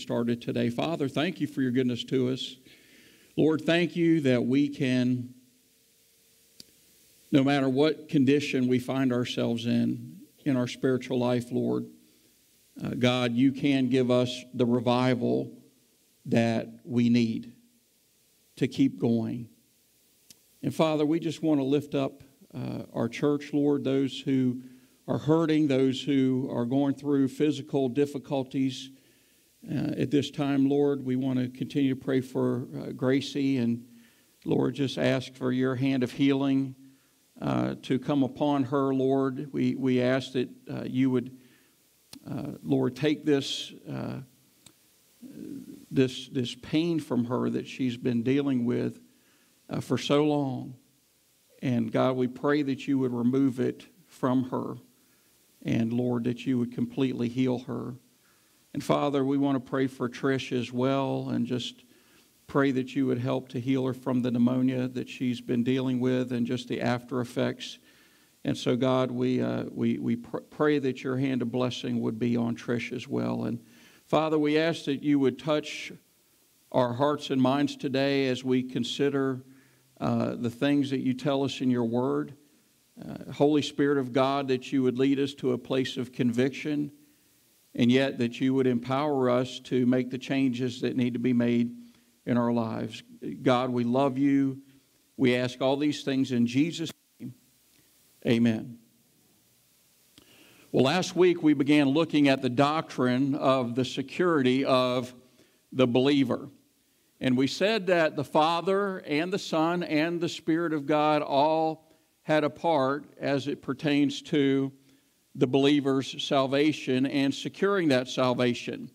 started today. Father, thank you for your goodness to us. Lord, thank you that we can, no matter what condition we find ourselves in, in our spiritual life, Lord, uh, God, you can give us the revival that we need to keep going. And Father, we just want to lift up uh, our church, Lord, those who are hurting, those who are going through physical difficulties. Uh, at this time, Lord, we want to continue to pray for uh, Gracie and Lord, just ask for your hand of healing uh, to come upon her, Lord. We, we ask that uh, you would, uh, Lord, take this, uh, this, this pain from her that she's been dealing with for so long. And God, we pray that you would remove it from her. And Lord, that you would completely heal her. And Father, we want to pray for Trish as well and just pray that you would help to heal her from the pneumonia that she's been dealing with and just the after effects. And so, God, we, uh, we, we pr- pray that your hand of blessing would be on Trish as well. And Father, we ask that you would touch our hearts and minds today as we consider uh, the things that you tell us in your word. Uh, Holy Spirit of God, that you would lead us to a place of conviction, and yet that you would empower us to make the changes that need to be made in our lives. God, we love you. We ask all these things in Jesus' name. Amen. Well, last week we began looking at the doctrine of the security of the believer. And we said that the Father and the Son and the Spirit of God all had a part as it pertains to the believer's salvation and securing that salvation.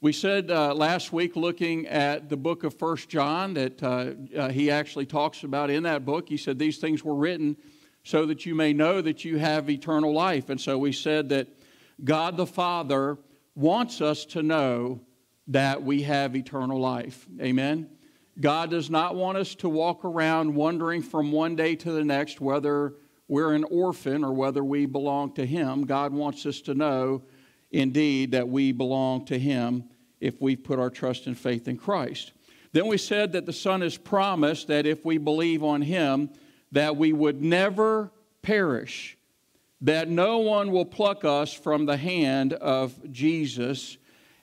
We said uh, last week, looking at the book of First John, that uh, uh, he actually talks about in that book. He said these things were written so that you may know that you have eternal life. And so we said that God the Father wants us to know that we have eternal life. Amen. God does not want us to walk around wondering from one day to the next whether we're an orphan or whether we belong to Him. God wants us to know, indeed, that we belong to Him if we put our trust and faith in Christ. Then we said that the Son has promised that if we believe on Him, that we would never perish, that no one will pluck us from the hand of Jesus.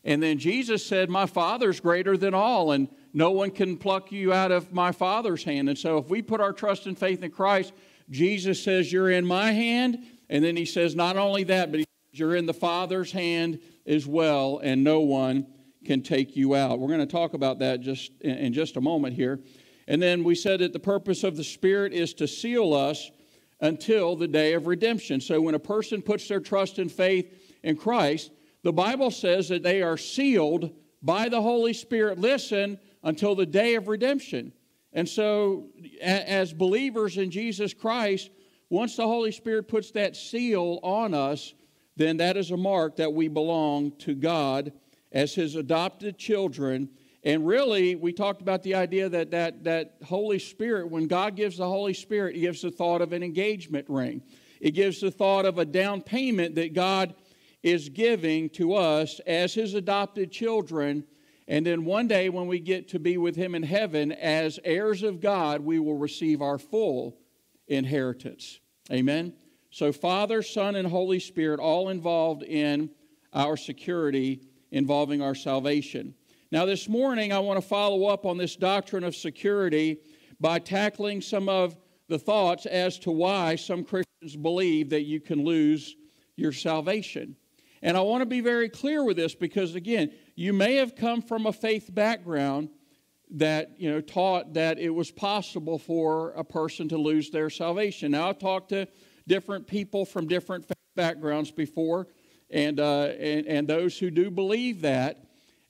And then Jesus said, My Father's greater than all, and no one can pluck you out of my Father's hand. And so if we put our trust and faith in Christ, Jesus says, You're in my hand. And then he says, Not only that, but you're in the Father's hand as well, and no one can take you out. We're going to talk about that just in just a moment here. And then we said that the purpose of the Spirit is to seal us until the day of redemption. So when a person puts their trust and faith in Christ, the Bible says that they are sealed by the Holy Spirit. Listen, until the day of redemption. And so, as believers in Jesus Christ, once the Holy Spirit puts that seal on us, then that is a mark that we belong to God as His adopted children. And really, we talked about the idea that that, that Holy Spirit, when God gives the Holy Spirit, He gives the thought of an engagement ring. It gives the thought of a down payment that God is giving to us as His adopted children and then one day, when we get to be with Him in heaven, as heirs of God, we will receive our full inheritance. Amen? So, Father, Son, and Holy Spirit, all involved in our security, involving our salvation. Now, this morning, I want to follow up on this doctrine of security by tackling some of the thoughts as to why some Christians believe that you can lose your salvation. And I want to be very clear with this because, again, you may have come from a faith background that you know taught that it was possible for a person to lose their salvation. Now I've talked to different people from different faith backgrounds before, and uh, and, and those who do believe that.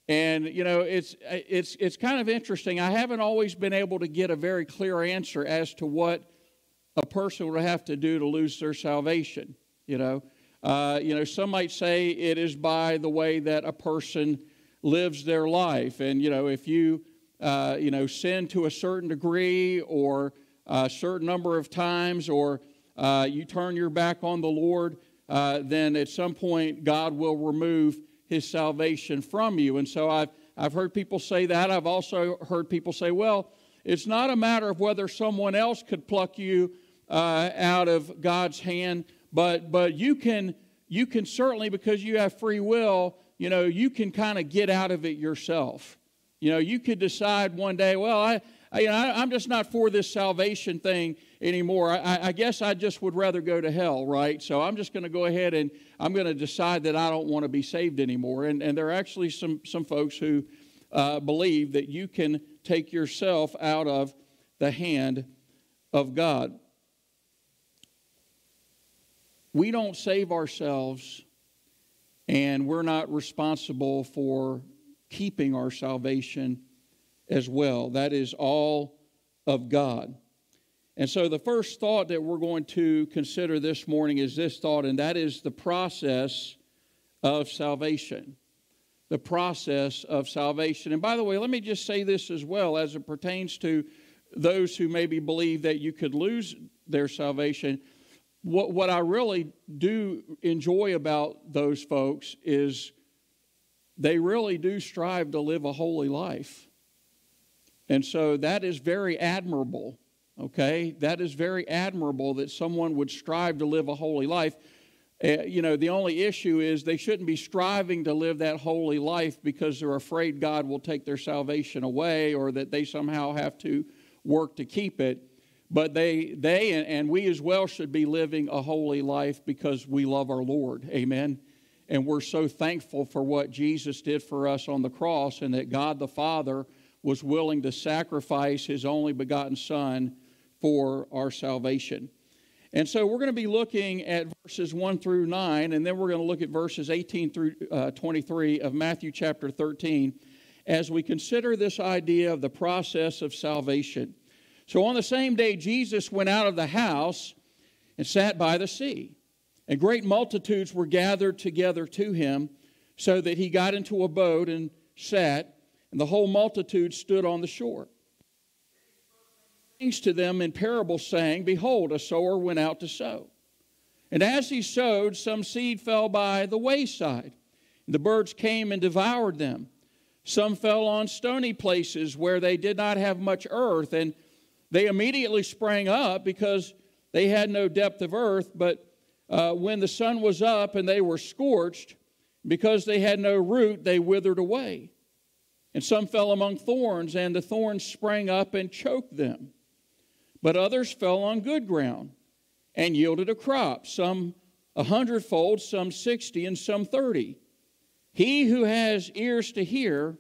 And you know it's it's it's kind of interesting. I haven't always been able to get a very clear answer as to what a person would have to do to lose their salvation. You know, uh, you know, some might say it is by the way that a person lives their life. And, you know, if you, uh, you know, sin to a certain degree or a certain number of times or uh, you turn your back on the Lord, uh, then at some point God will remove his salvation from you. And so I've, I've heard people say that. I've also heard people say, well, it's not a matter of whether someone else could pluck you uh, out of God's hand, but, but you, can, you can certainly, because you have free will, you know, you can kind of get out of it yourself. You know, you could decide one day, well, I, I, you know, I, am just not for this salvation thing anymore. I, I, guess I just would rather go to hell, right? So I'm just going to go ahead and I'm going to decide that I don't want to be saved anymore. And, and there are actually some, some folks who uh, believe that you can take yourself out of the hand of God. We don't save ourselves, and we're not responsible for keeping our salvation as well. That is all of God. And so, the first thought that we're going to consider this morning is this thought, and that is the process of salvation. The process of salvation. And by the way, let me just say this as well as it pertains to those who maybe believe that you could lose their salvation. What, what I really do enjoy about those folks is they really do strive to live a holy life. And so that is very admirable, okay? That is very admirable that someone would strive to live a holy life. Uh, you know, the only issue is they shouldn't be striving to live that holy life because they're afraid God will take their salvation away or that they somehow have to work to keep it. But they, they and we as well should be living a holy life because we love our Lord. Amen. And we're so thankful for what Jesus did for us on the cross and that God the Father was willing to sacrifice his only begotten Son for our salvation. And so we're going to be looking at verses 1 through 9, and then we're going to look at verses 18 through uh, 23 of Matthew chapter 13 as we consider this idea of the process of salvation. So on the same day, Jesus went out of the house and sat by the sea. And great multitudes were gathered together to him, so that he got into a boat and sat and the whole multitude stood on the shore. Things to them in parables, saying, Behold, a sower went out to sow. And as he sowed, some seed fell by the wayside. And the birds came and devoured them. Some fell on stony places where they did not have much earth, and they immediately sprang up because they had no depth of earth. But uh, when the sun was up and they were scorched, because they had no root, they withered away. And some fell among thorns, and the thorns sprang up and choked them. But others fell on good ground and yielded a crop, some a hundredfold, some sixty, and some thirty. He who has ears to hear,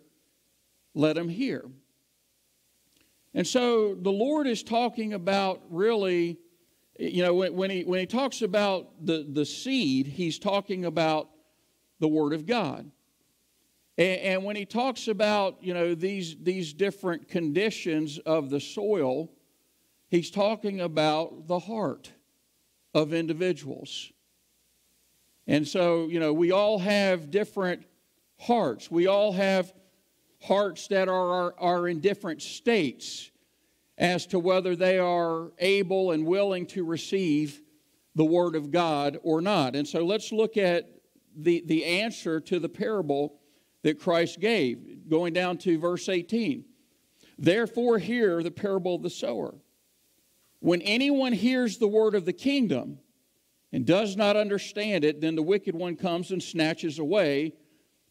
let him hear. And so the Lord is talking about really, you know, when, when, he, when he talks about the, the seed, he's talking about the Word of God. And, and when he talks about, you know, these, these different conditions of the soil, he's talking about the heart of individuals. And so, you know, we all have different hearts. We all have hearts that are, are, are in different states as to whether they are able and willing to receive the Word of God or not. And so let's look at the, the answer to the parable that Christ gave, going down to verse 18. Therefore, hear the parable of the sower. When anyone hears the word of the kingdom and does not understand it, then the wicked one comes and snatches away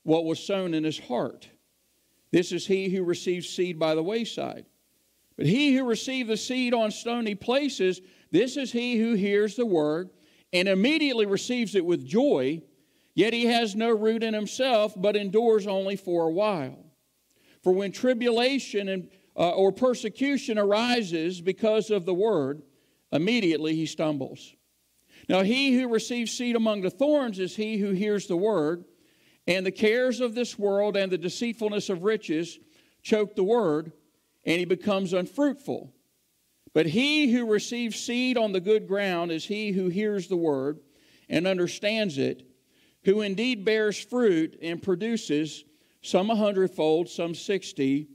what was sown in his heart. This is he who receives seed by the wayside. But he who received the seed on stony places, this is he who hears the word and immediately receives it with joy Yet he has no root in himself, but endures only for a while. For when tribulation and, uh, or persecution arises because of the word, immediately he stumbles. Now, he who receives seed among the thorns is he who hears the word, and the cares of this world and the deceitfulness of riches choke the word, and he becomes unfruitful. But he who receives seed on the good ground is he who hears the word and understands it who indeed bears fruit and produces some a hundredfold, some sixty,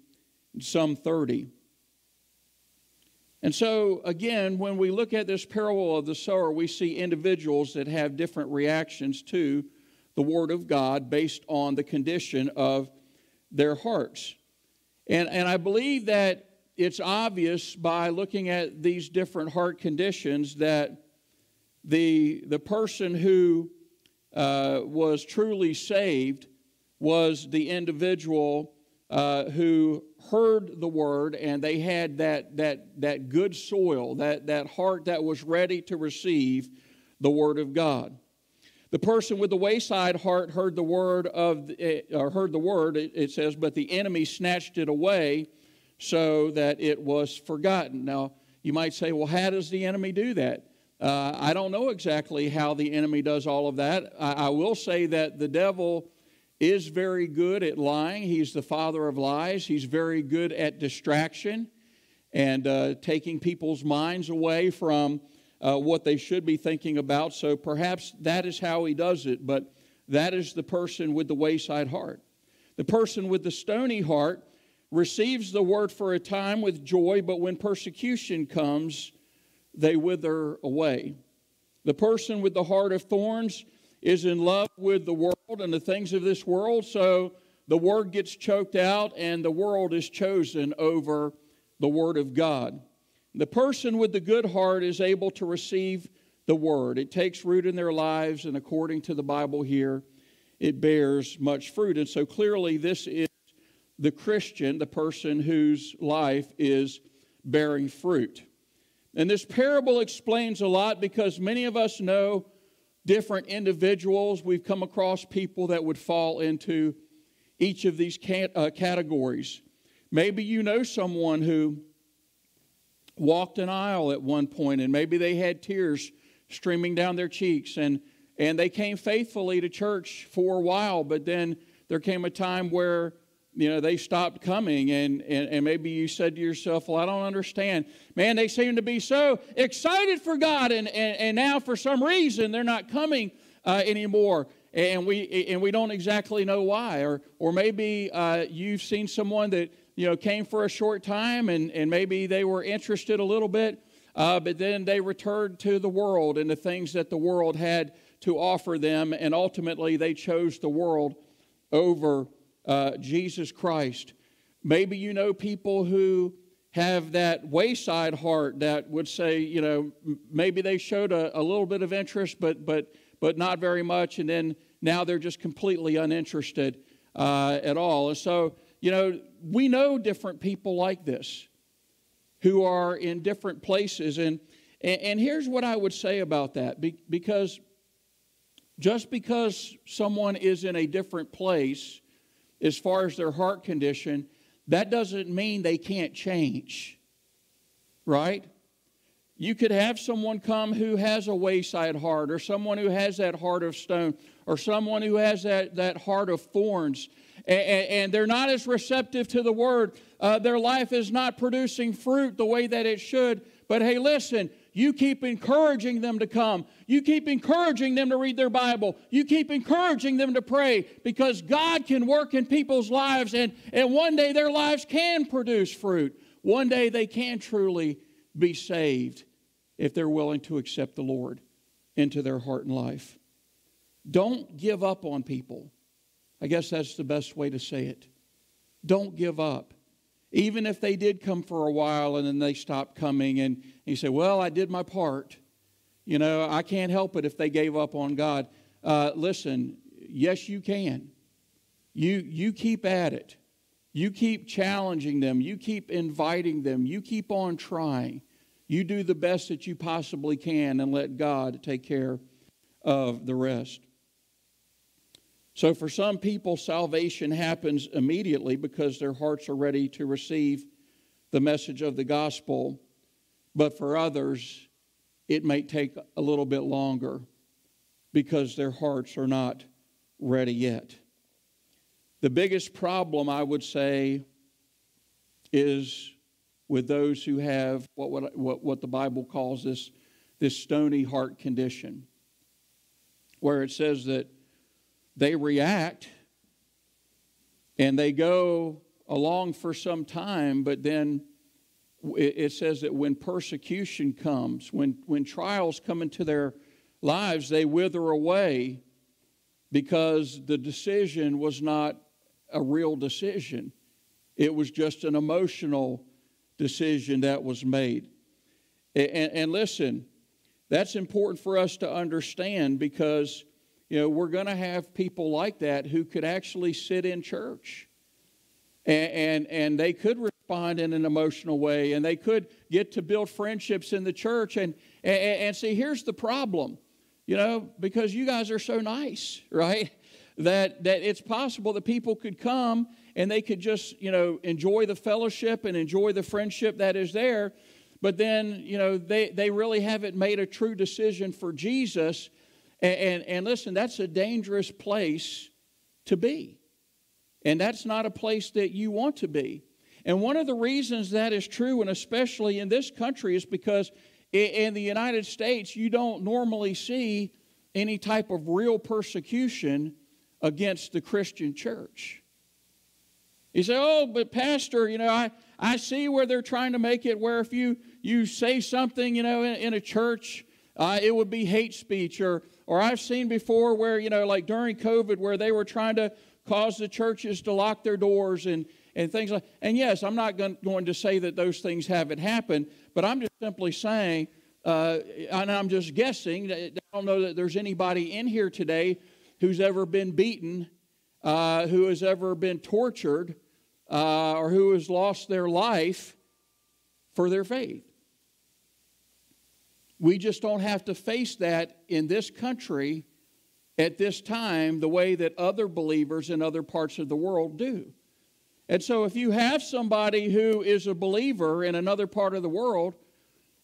some thirty. And so, again, when we look at this parable of the sower, we see individuals that have different reactions to the Word of God based on the condition of their hearts. And, and I believe that it's obvious by looking at these different heart conditions that the, the person who uh, was truly saved was the individual uh, who heard the word and they had that, that, that good soil, that, that heart that was ready to receive the word of God. The person with the wayside heart heard the word of, eh, or heard the word, it says, but the enemy snatched it away so that it was forgotten. Now, you might say, well, how does the enemy do that? Uh, I don't know exactly how the enemy does all of that. I, I will say that the devil is very good at lying. He's the father of lies. He's very good at distraction and uh, taking people's minds away from uh, what they should be thinking about. So perhaps that is how he does it, but that is the person with the wayside heart. The person with the stony heart receives the word for a time with joy, but when persecution comes, they wither away. The person with the heart of thorns is in love with the world and the things of this world, so the word gets choked out and the world is chosen over the word of God. The person with the good heart is able to receive the word. It takes root in their lives, and according to the Bible here, it bears much fruit. And so clearly, this is the Christian, the person whose life is bearing fruit. And this parable explains a lot because many of us know different individuals. We've come across people that would fall into each of these uh, categories. Maybe you know someone who walked an aisle at one point and maybe they had tears streaming down their cheeks and, and they came faithfully to church for a while, but then there came a time where you know, they stopped coming, and, and, and maybe you said to yourself, Well, I don't understand. Man, they seem to be so excited for God, and, and, and now for some reason they're not coming uh, anymore. And we, and we don't exactly know why. Or, or maybe uh, you've seen someone that you know, came for a short time and, and maybe they were interested a little bit, uh, but then they returned to the world and the things that the world had to offer them, and ultimately they chose the world over uh, Jesus Christ. Maybe you know people who have that wayside heart that would say, you know, maybe they showed a, a little bit of interest, but but but not very much, and then now they're just completely uninterested uh, at all. And so, you know, we know different people like this who are in different places, and and, and here's what I would say about that, Be, because just because someone is in a different place as far as their heart condition, that doesn't mean they can't change. Right? You could have someone come who has a wayside heart, or someone who has that heart of stone, or someone who has that, that heart of thorns, and, and they're not as receptive to the word. Uh, their life is not producing fruit the way that it should. But hey, listen, you keep encouraging them to come. You keep encouraging them to read their Bible. You keep encouraging them to pray because God can work in people's lives and, and one day their lives can produce fruit. One day they can truly be saved if they're willing to accept the Lord into their heart and life. Don't give up on people. I guess that's the best way to say it. Don't give up. Even if they did come for a while and then they stopped coming, and you say, Well, I did my part. You know, I can't help it if they gave up on God. Uh, listen, yes, you can. You, you keep at it. You keep challenging them. You keep inviting them. You keep on trying. You do the best that you possibly can and let God take care of the rest. So, for some people, salvation happens immediately because their hearts are ready to receive the message of the gospel. But for others, it may take a little bit longer because their hearts are not ready yet. The biggest problem, I would say, is with those who have what, what, what what the Bible calls this, this stony heart condition, where it says that they react and they go along for some time, but then it says that when persecution comes, when, when trials come into their lives, they wither away because the decision was not a real decision. It was just an emotional decision that was made. And, and listen, that's important for us to understand because you know we're going to have people like that who could actually sit in church. And, and, and they could respond in an emotional way and they could get to build friendships in the church. And, and, and see here's the problem you know because you guys are so nice right that that it's possible that people could come and they could just you know enjoy the fellowship and enjoy the friendship that is there. But then you know they they really haven't made a true decision for jesus. And and, and listen that's a dangerous place to be. And that's not a place that you want to be. And one of the reasons that is true and especially in this country is because in the united states you don't normally see any type of real persecution against the christian church you say, oh, but Pastor, you know, I, I see where they're trying to make it where if you, you say something, you know, in, in a church, uh, it would be hate speech. Or, or I've seen before where, you know, like during COVID, where they were trying to cause the churches to lock their doors and, and things like And yes, I'm not going, going to say that those things haven't happened, but I'm just simply saying, uh, and I'm just guessing, that I don't know that there's anybody in here today who's ever been beaten, uh, who has ever been tortured, uh, or who has lost their life for their faith. We just don't have to face that in this country at this time the way that other believers in other parts of the world do. And so, if you have somebody who is a believer in another part of the world,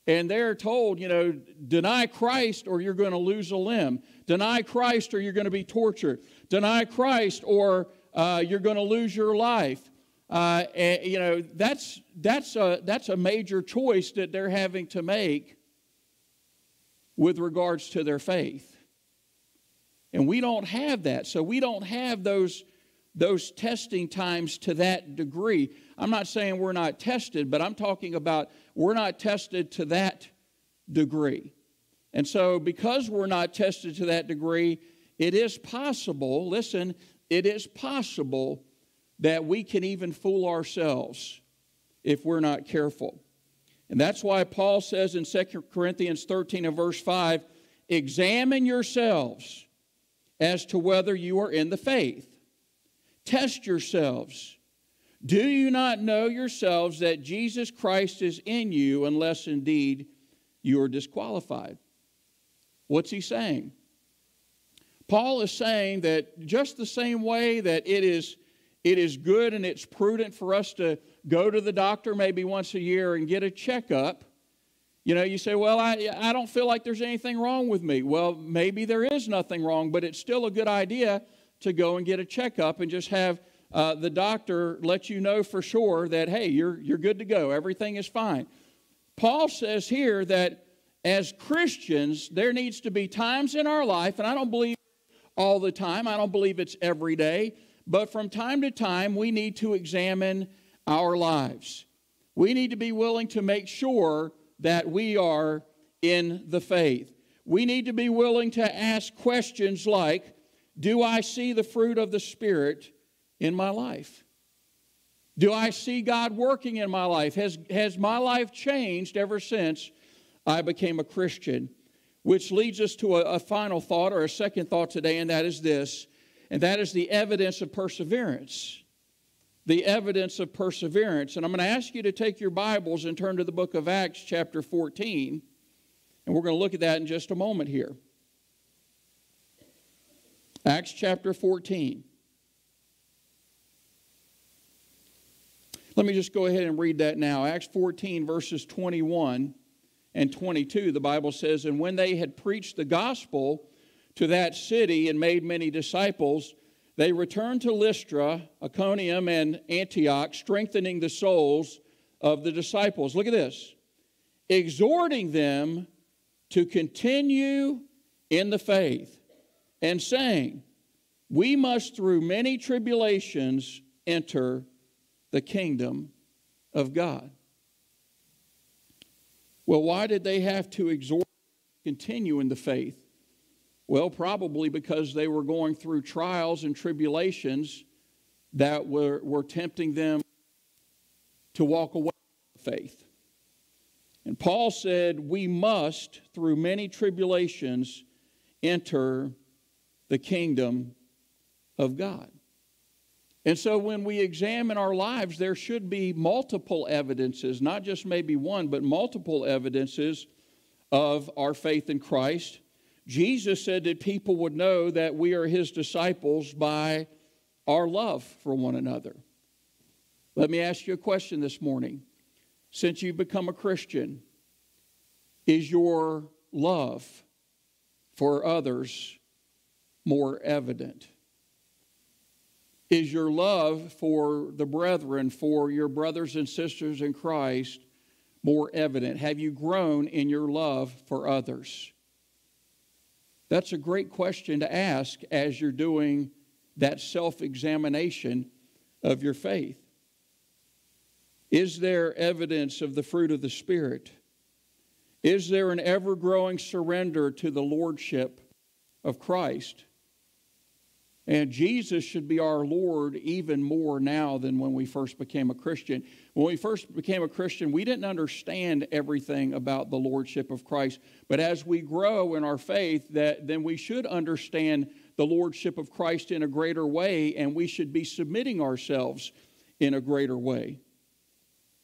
and they're told, you know, deny Christ or you're going to lose a limb, deny Christ or you're going to be tortured, deny Christ or uh, you're going to lose your life, uh, and, you know, that's, that's, a, that's a major choice that they're having to make with regards to their faith. And we don't have that. So we don't have those, those testing times to that degree. I'm not saying we're not tested, but I'm talking about we're not tested to that degree. And so, because we're not tested to that degree, it is possible, listen, it is possible that we can even fool ourselves if we're not careful. And that's why Paul says in 2 Corinthians 13 and verse 5 examine yourselves as to whether you are in the faith. Test yourselves. Do you not know yourselves that Jesus Christ is in you unless indeed you are disqualified? What's he saying? Paul is saying that just the same way that it is it is good and it's prudent for us to go to the doctor maybe once a year and get a checkup. You know, you say, Well, I, I don't feel like there's anything wrong with me. Well, maybe there is nothing wrong, but it's still a good idea to go and get a checkup and just have uh, the doctor let you know for sure that, hey, you're, you're good to go. Everything is fine. Paul says here that as Christians, there needs to be times in our life, and I don't believe all the time, I don't believe it's every day, but from time to time, we need to examine our lives. We need to be willing to make sure that we are in the faith. We need to be willing to ask questions like Do I see the fruit of the Spirit in my life? Do I see God working in my life? Has, has my life changed ever since I became a Christian? Which leads us to a, a final thought or a second thought today, and that is this and that is the evidence of perseverance. The evidence of perseverance. And I'm going to ask you to take your Bibles and turn to the book of Acts, chapter 14. And we're going to look at that in just a moment here. Acts chapter 14. Let me just go ahead and read that now. Acts 14, verses 21 and 22, the Bible says, And when they had preached the gospel to that city and made many disciples, they returned to Lystra, Iconium, and Antioch, strengthening the souls of the disciples. Look at this exhorting them to continue in the faith and saying, We must through many tribulations enter the kingdom of God. Well, why did they have to exhort, continue in the faith? Well, probably because they were going through trials and tribulations that were, were tempting them to walk away from faith. And Paul said, We must, through many tribulations, enter the kingdom of God. And so when we examine our lives, there should be multiple evidences, not just maybe one, but multiple evidences of our faith in Christ. Jesus said that people would know that we are his disciples by our love for one another. Let me ask you a question this morning. Since you've become a Christian, is your love for others more evident? Is your love for the brethren, for your brothers and sisters in Christ, more evident? Have you grown in your love for others? That's a great question to ask as you're doing that self examination of your faith. Is there evidence of the fruit of the Spirit? Is there an ever growing surrender to the Lordship of Christ? And Jesus should be our Lord even more now than when we first became a Christian. When we first became a Christian, we didn't understand everything about the Lordship of Christ. But as we grow in our faith, that, then we should understand the Lordship of Christ in a greater way, and we should be submitting ourselves in a greater way.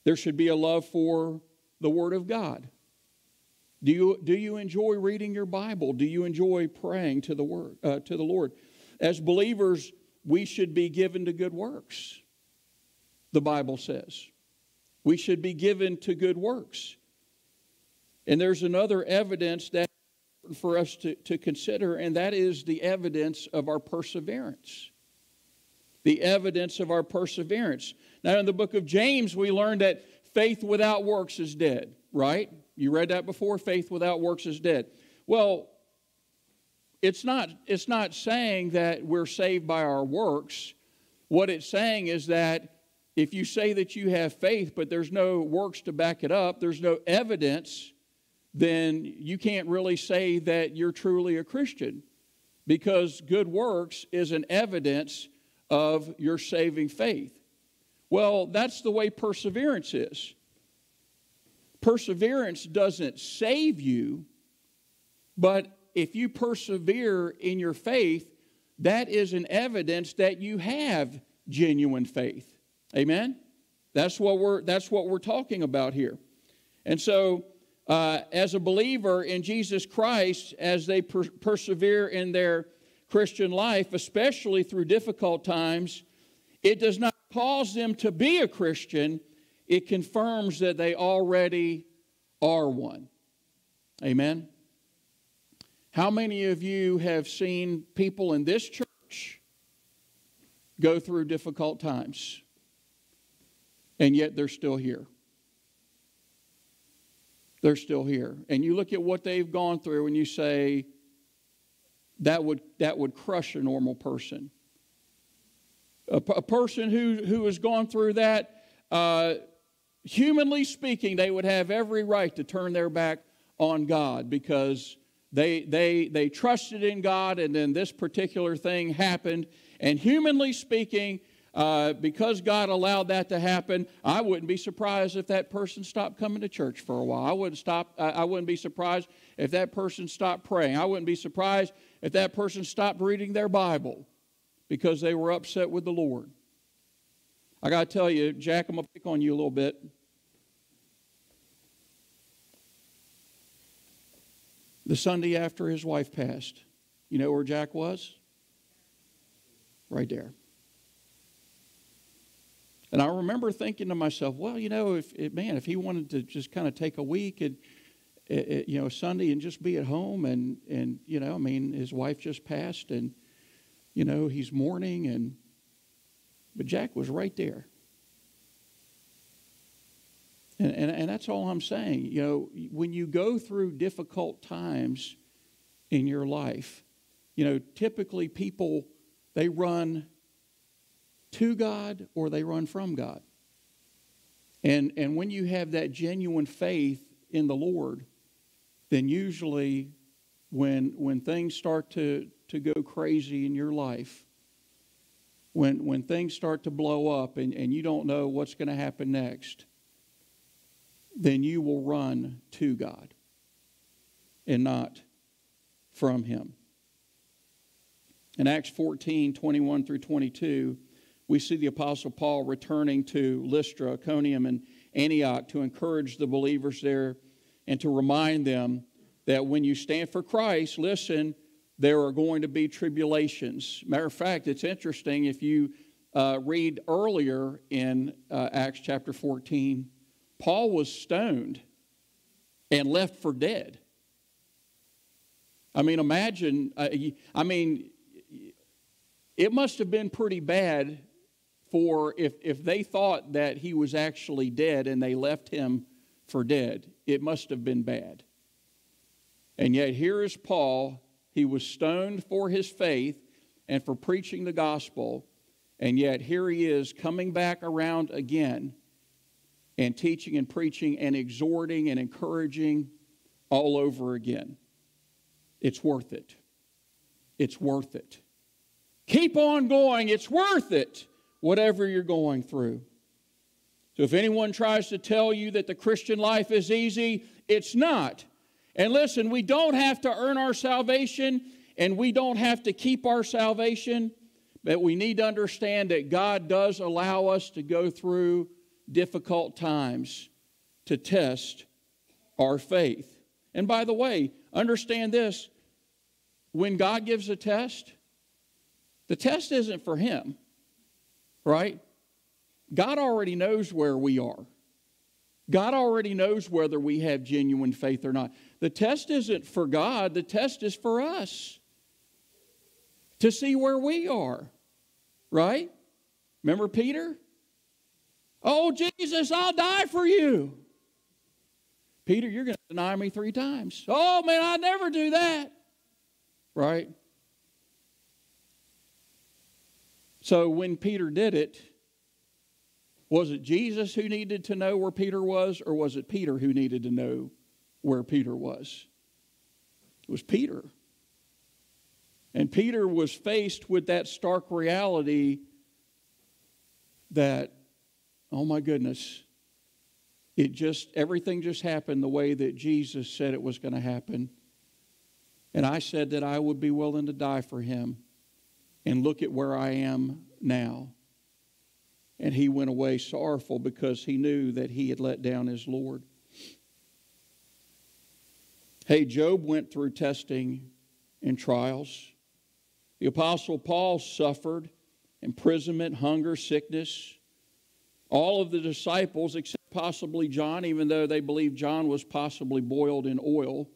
There should be a love for the Word of God. Do you, do you enjoy reading your Bible? Do you enjoy praying to the word uh, to the Lord? As believers, we should be given to good works. The Bible says we should be given to good works. And there's another evidence that for us to, to consider, and that is the evidence of our perseverance. The evidence of our perseverance. Now, in the book of James, we learned that faith without works is dead, right? You read that before? Faith without works is dead. Well, it's not, it's not saying that we're saved by our works. What it's saying is that if you say that you have faith, but there's no works to back it up, there's no evidence, then you can't really say that you're truly a Christian because good works is an evidence of your saving faith. Well, that's the way perseverance is. Perseverance doesn't save you, but if you persevere in your faith, that is an evidence that you have genuine faith. Amen? That's what we're, that's what we're talking about here. And so, uh, as a believer in Jesus Christ, as they per- persevere in their Christian life, especially through difficult times, it does not cause them to be a Christian, it confirms that they already are one. Amen? How many of you have seen people in this church go through difficult times and yet they're still here? They're still here. And you look at what they've gone through and you say, that would, that would crush a normal person. A, a person who, who has gone through that, uh, humanly speaking, they would have every right to turn their back on God because they, they, they trusted in God and then this particular thing happened. And humanly speaking, uh, because God allowed that to happen, I wouldn't be surprised if that person stopped coming to church for a while. I wouldn't stop. I, I wouldn't be surprised if that person stopped praying. I wouldn't be surprised if that person stopped reading their Bible because they were upset with the Lord. I got to tell you, Jack, I'm to pick on you a little bit. The Sunday after his wife passed, you know where Jack was? Right there. And I remember thinking to myself, well, you know, if, if man, if he wanted to just kind of take a week and eh, eh, you know Sunday and just be at home and and you know, I mean, his wife just passed and you know he's mourning and but Jack was right there. And, and, and that's all I'm saying. You know, when you go through difficult times in your life, you know, typically people, they run to God or they run from God. And, and when you have that genuine faith in the Lord, then usually when, when things start to, to go crazy in your life, when, when things start to blow up and, and you don't know what's going to happen next, then you will run to God and not from Him. In Acts 14 21 through 22, we see the Apostle Paul returning to Lystra, Iconium, and Antioch to encourage the believers there and to remind them that when you stand for Christ, listen, there are going to be tribulations. Matter of fact, it's interesting if you uh, read earlier in uh, Acts chapter 14, Paul was stoned and left for dead. I mean, imagine, uh, I mean, it must have been pretty bad for if, if they thought that he was actually dead and they left him for dead. It must have been bad. And yet, here is Paul. He was stoned for his faith and for preaching the gospel. And yet, here he is coming back around again and teaching and preaching and exhorting and encouraging all over again. It's worth it. It's worth it. Keep on going. It's worth it, whatever you're going through. So, if anyone tries to tell you that the Christian life is easy, it's not. And listen, we don't have to earn our salvation and we don't have to keep our salvation, but we need to understand that God does allow us to go through difficult times to test our faith. And by the way, understand this when God gives a test, the test isn't for Him, right? God already knows where we are. God already knows whether we have genuine faith or not. The test isn't for God, the test is for us to see where we are, right? Remember Peter? Oh, Jesus, I'll die for you. Peter, you're going to deny me three times. Oh, man, I'd never do that. Right? So when Peter did it, was it Jesus who needed to know where Peter was, or was it Peter who needed to know where Peter was? It was Peter. And Peter was faced with that stark reality that Oh my goodness. It just, everything just happened the way that Jesus said it was going to happen. And I said that I would be willing to die for him. And look at where I am now. And he went away sorrowful because he knew that he had let down his Lord. Hey, Job went through testing and trials. The Apostle Paul suffered imprisonment, hunger, sickness. All of the disciples, except possibly John, even though they believe John was possibly boiled in oil,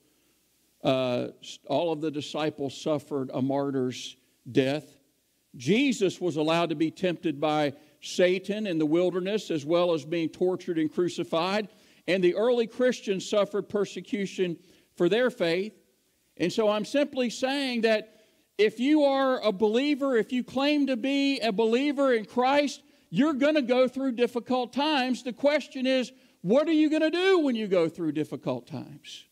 uh, all of the disciples suffered a martyr's death. Jesus was allowed to be tempted by Satan in the wilderness as well as being tortured and crucified. And the early Christians suffered persecution for their faith. And so I'm simply saying that if you are a believer, if you claim to be a believer in Christ, you're going to go through difficult times. The question is, what are you going to do when you go through difficult times?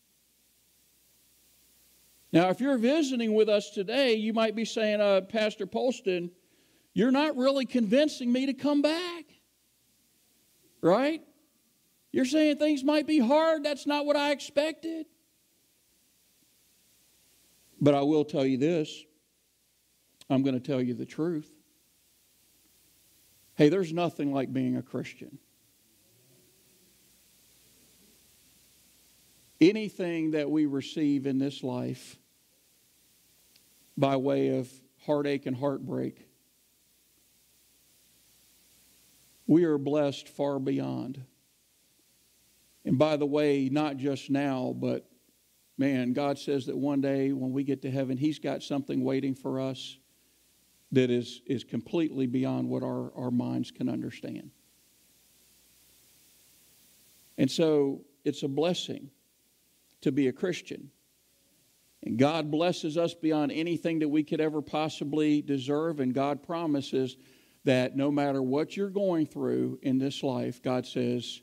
Now, if you're visiting with us today, you might be saying, uh, Pastor Polston, you're not really convincing me to come back. Right? You're saying things might be hard. That's not what I expected. But I will tell you this I'm going to tell you the truth. Hey, there's nothing like being a Christian. Anything that we receive in this life by way of heartache and heartbreak, we are blessed far beyond. And by the way, not just now, but man, God says that one day when we get to heaven, He's got something waiting for us that is, is completely beyond what our, our minds can understand. And so it's a blessing to be a Christian. And God blesses us beyond anything that we could ever possibly deserve. And God promises that no matter what you're going through in this life, God says,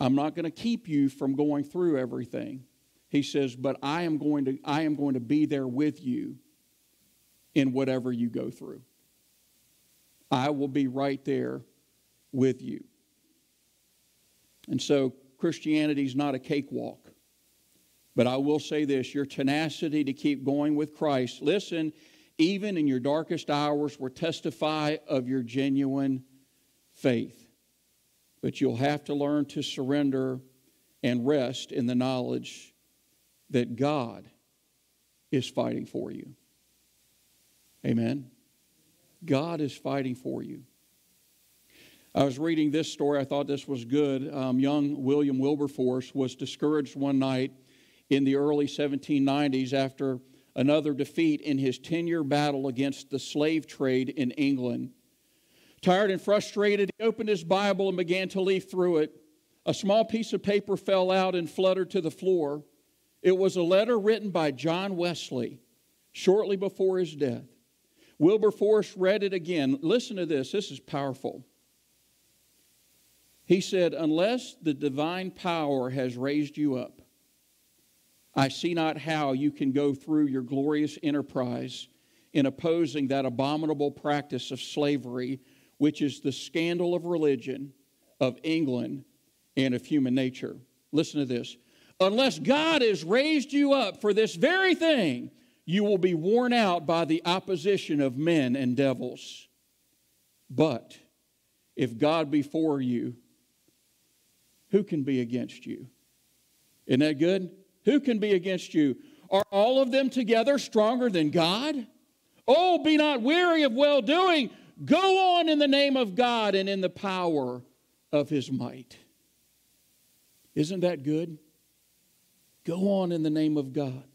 I'm not going to keep you from going through everything. He says, But I am going to, I am going to be there with you in whatever you go through. I will be right there with you. And so Christianity is not a cakewalk. But I will say this your tenacity to keep going with Christ, listen, even in your darkest hours, will testify of your genuine faith. But you'll have to learn to surrender and rest in the knowledge that God is fighting for you. Amen. God is fighting for you. I was reading this story. I thought this was good. Um, young William Wilberforce was discouraged one night in the early 1790s after another defeat in his 10 year battle against the slave trade in England. Tired and frustrated, he opened his Bible and began to leaf through it. A small piece of paper fell out and fluttered to the floor. It was a letter written by John Wesley shortly before his death. Wilberforce read it again. Listen to this, this is powerful. He said, Unless the divine power has raised you up, I see not how you can go through your glorious enterprise in opposing that abominable practice of slavery, which is the scandal of religion, of England, and of human nature. Listen to this. Unless God has raised you up for this very thing, you will be worn out by the opposition of men and devils. But if God be for you, who can be against you? Isn't that good? Who can be against you? Are all of them together stronger than God? Oh, be not weary of well doing. Go on in the name of God and in the power of his might. Isn't that good? Go on in the name of God.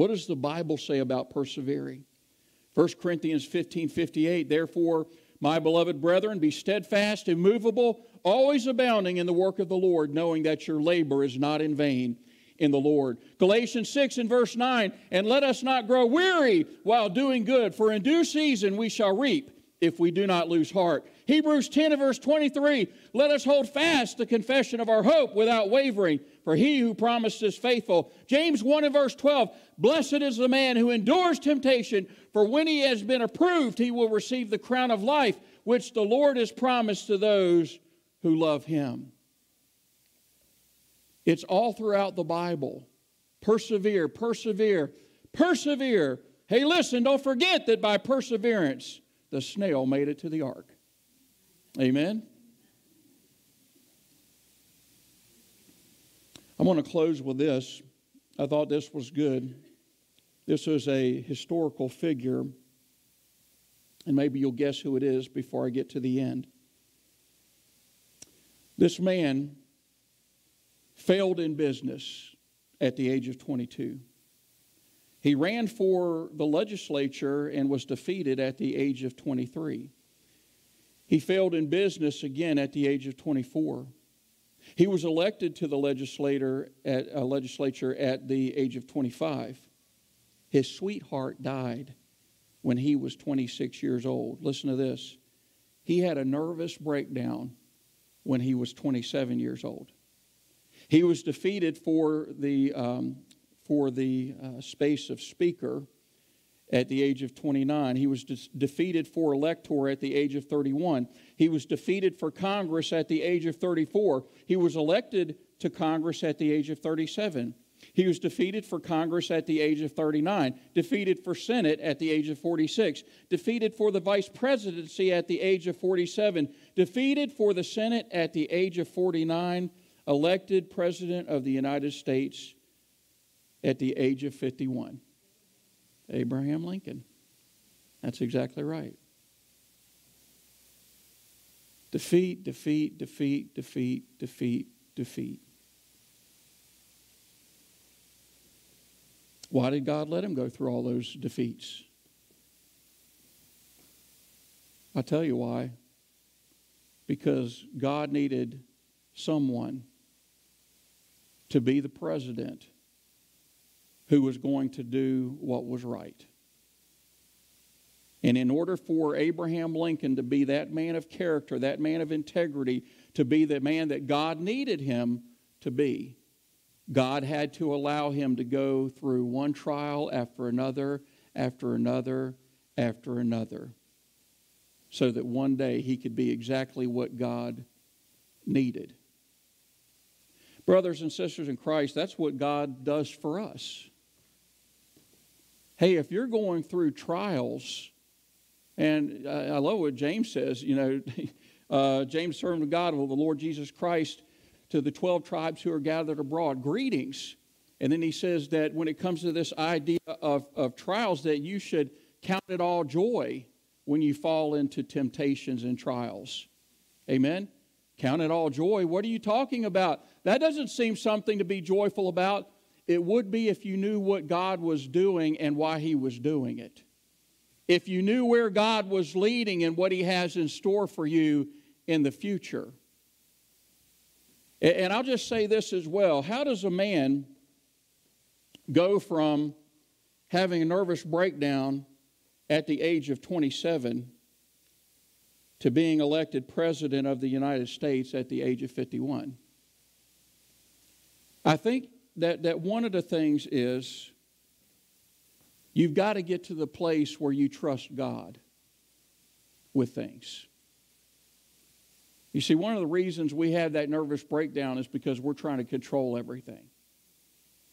What does the Bible say about persevering? 1 Corinthians 15 58, therefore, my beloved brethren, be steadfast, immovable, always abounding in the work of the Lord, knowing that your labor is not in vain in the Lord. Galatians 6 and verse 9, and let us not grow weary while doing good, for in due season we shall reap if we do not lose heart. Hebrews 10 and verse 23, let us hold fast the confession of our hope without wavering, for he who promised is faithful. James 1 and verse 12, blessed is the man who endures temptation, for when he has been approved, he will receive the crown of life, which the Lord has promised to those who love him. It's all throughout the Bible. Persevere, persevere, persevere. Hey, listen, don't forget that by perseverance, the snail made it to the ark. Amen. I want to close with this. I thought this was good. This is a historical figure, and maybe you'll guess who it is before I get to the end. This man failed in business at the age of 22. He ran for the legislature and was defeated at the age of 23. He failed in business again at the age of 24. He was elected to the at, uh, legislature at the age of 25. His sweetheart died when he was 26 years old. Listen to this. He had a nervous breakdown when he was 27 years old. He was defeated for the, um, for the uh, space of speaker at the age of 29. He was de- defeated for elector at the age of 31. He was defeated for Congress at the age of 34. He was elected to Congress at the age of 37. He was defeated for Congress at the age of 39, defeated for Senate at the age of 46, defeated for the vice presidency at the age of 47, defeated for the Senate at the age of 49, elected President of the United States at the age of 51. Abraham Lincoln. That's exactly right. Defeat, defeat, defeat, defeat, defeat, defeat. Why did God let him go through all those defeats? I'll tell you why. Because God needed someone to be the president who was going to do what was right. And in order for Abraham Lincoln to be that man of character, that man of integrity, to be the man that God needed him to be, God had to allow him to go through one trial after another, after another, after another, so that one day he could be exactly what God needed. Brothers and sisters in Christ, that's what God does for us. Hey, if you're going through trials, and I love what James says, you know, uh, James, servant of God, of the Lord Jesus Christ, to the 12 tribes who are gathered abroad, greetings. And then he says that when it comes to this idea of, of trials, that you should count it all joy when you fall into temptations and trials. Amen? Count it all joy. What are you talking about? That doesn't seem something to be joyful about. It would be if you knew what God was doing and why He was doing it. If you knew where God was leading and what He has in store for you in the future. And I'll just say this as well. How does a man go from having a nervous breakdown at the age of 27 to being elected president of the United States at the age of 51? I think that, that one of the things is you've got to get to the place where you trust God with things. You see, one of the reasons we have that nervous breakdown is because we're trying to control everything.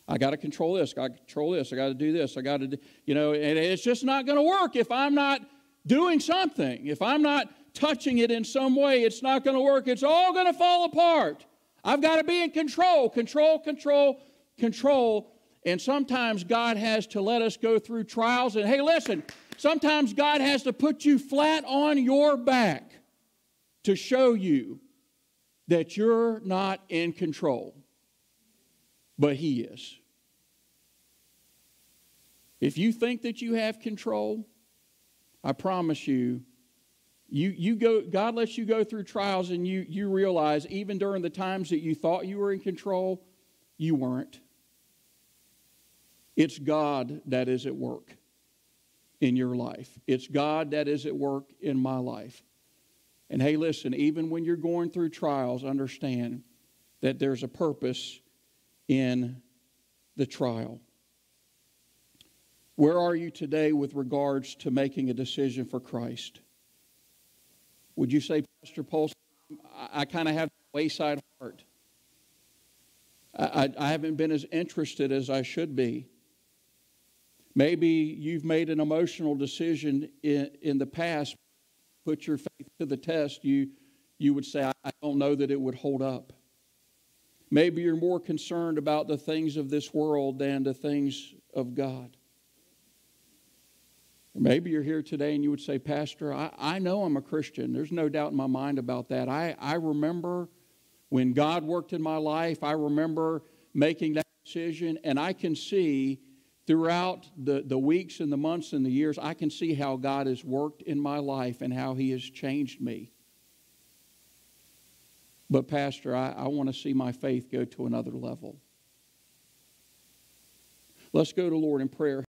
I got to control this. I got to control this. I got to do this. I got to, you know, and it's just not going to work if I'm not doing something. If I'm not touching it in some way, it's not going to work. It's all going to fall apart. I've got to be in control, control, control, control. And sometimes God has to let us go through trials. And hey, listen, sometimes God has to put you flat on your back to show you that you're not in control, but He is. If you think that you have control, I promise you, you, you go, God lets you go through trials and you, you realize even during the times that you thought you were in control, you weren't. It's God that is at work in your life. It's God that is at work in my life. And hey, listen, even when you're going through trials, understand that there's a purpose in the trial. Where are you today with regards to making a decision for Christ? Would you say, Pastor Paul, I, I kind of have a wayside heart? I, I, I haven't been as interested as I should be. Maybe you've made an emotional decision in, in the past, put your faith to the test, you, you would say, I don't know that it would hold up. Maybe you're more concerned about the things of this world than the things of God. maybe you're here today and you would say, Pastor, I, I know I'm a Christian. There's no doubt in my mind about that. I, I remember when God worked in my life, I remember making that decision, and I can see throughout the, the weeks and the months and the years, I can see how God has worked in my life and how He has changed me. But, Pastor, I, I want to see my faith go to another level. Let's go to Lord in prayer.